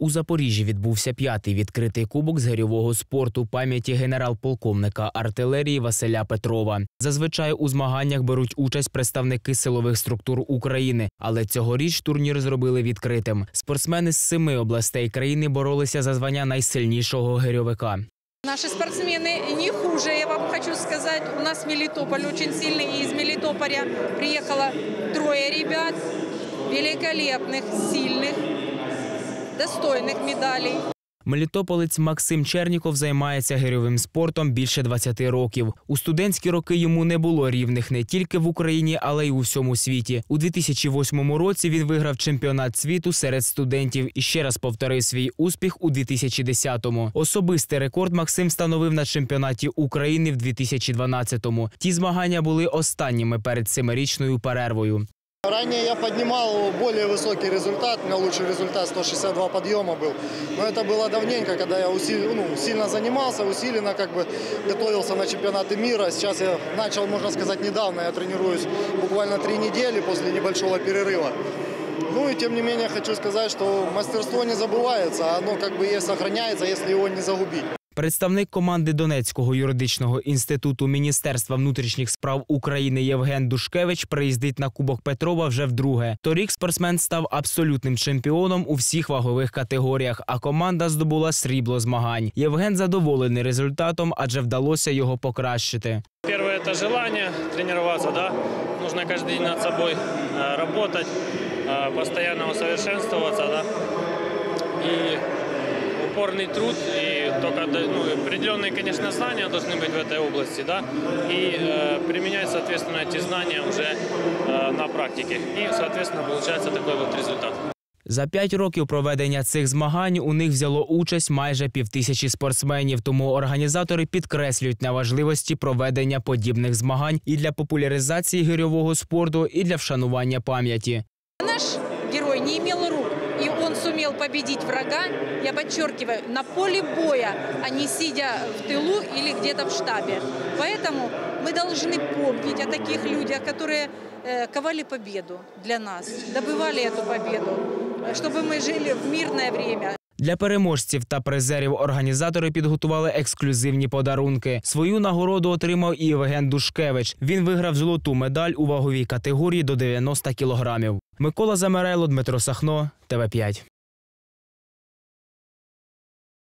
У Запоріжжі відбувся п'ятий відкритий кубок з гирьового спорту пам'яті генерал-полковника артилерії Василя Петрова. Зазвичай у змаганнях беруть участь представники силових структур України, але цьогоріч турнір зробили відкритим. Спортсмени з семи областей країни боролися за звання найсильнішого гирьовика. Наши спортсмены не хуже, я вам хочу сказать. У нас Мелитополь очень сильный, и из Мелитополя приехало трое ребят, великолепных, сильных, достойных медалей. Мелітополець Максим Черніков займається гирьовим спортом більше 20 років. У студентські роки йому не було рівних не тільки в Україні, але й у всьому світі. У 2008 році він виграв чемпіонат світу серед студентів і ще раз повторив свій успіх у 2010-му. Особистий рекорд Максим встановив на чемпіонаті України в 2012-му. Ті змагання були останніми перед семирічною перервою. Ранее я поднимал более высокий результат, у меня лучший результат 162 подъема был. Но это было давненько, когда я усил- ну, сильно занимался, усиленно как бы готовился на чемпионаты мира. Сейчас я начал, можно сказать, недавно. Я тренируюсь буквально три недели после небольшого перерыва. Ну и тем не менее хочу сказать, что мастерство не забывается, оно как бы и сохраняется, если его не загубить. Представник команди Донецького юридичного інституту Міністерства внутрішніх справ України Євген Душкевич приїздить на Кубок Петрова вже вдруге. Торік спортсмен став абсолютним чемпіоном у всіх вагових категоріях, а команда здобула срібло змагань. Євген задоволений результатом, адже вдалося його покращити. Первое – это желание тренироваться, да. Нужно каждый день над собой э, работать, э, постоянно усовершенствоваться, да. И упорный труд, и только да, ну, и определенные, конечно, знания должны быть в этой области, да, и э, применять, соответственно, эти знания уже э, на практике. И, соответственно, получается такой вот результат. За п'ять років проведення цих змагань у них взяло участь майже півтисячі спортсменів. Тому організатори підкреслюють на важливості проведення подібних змагань і для популяризації гирьового спорту, і для вшанування пам'яті. Наш герой не имел рук, и он сумел победить врага, я подчеркиваю, на поле боя, а не сидя в тылу или где-то в штабе. Поэтому мы должны помнить о таких людях, которые э, ковали победу для нас, добывали эту победу, э, чтобы мы жили в мирное время. Для переможців та призерів організатори підготували ексклюзивні подарунки. Свою нагороду отримав і Євген Душкевич. Він виграв золоту медаль у ваговій категорії до 90 кілограмів. Микола Замерело, Дмитро Сахно, ТВ 5